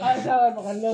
아, 잠깐만, 갈려.